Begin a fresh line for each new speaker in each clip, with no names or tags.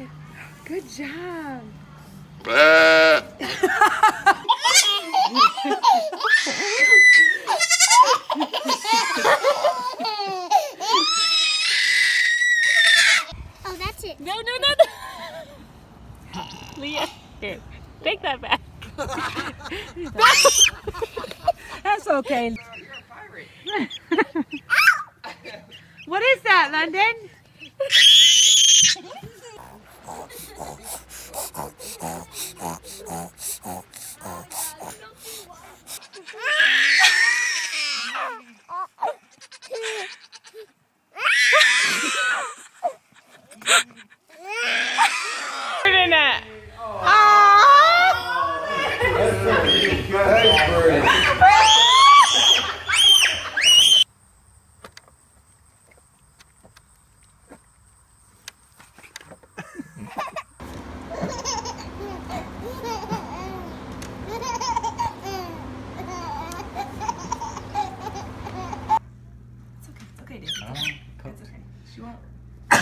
it. Good job.
Oh, that's it.
No, no, no, no. Leah, here, take that back.
That's okay. what is that, London?
Than that.
Okay, Dave. It's okay. She won't.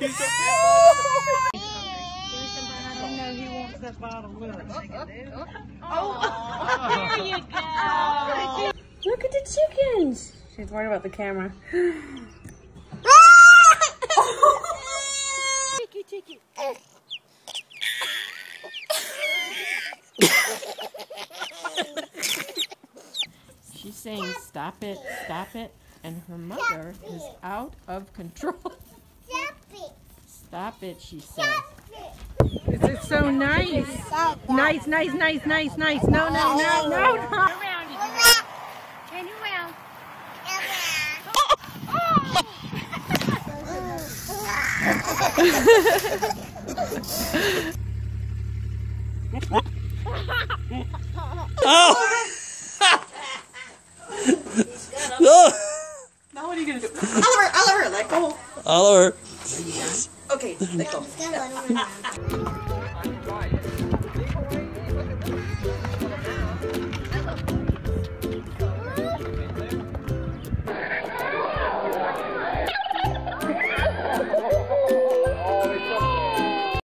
we know?
You got her. No, you got her. I got her.
Look at the chickens. She's worried about the camera.
Chicky, chicky.
She's saying, stop it, stop it. And her mother is out of control.
Stop it.
Stop it, she says.
This is so nice. Nice, nice, nice, nice, nice. No, no, no, no, no.
Turn around. Oh.
Now what are you gonna do? Oliver, Oliver, let go.
Oliver.
Okay, let's go.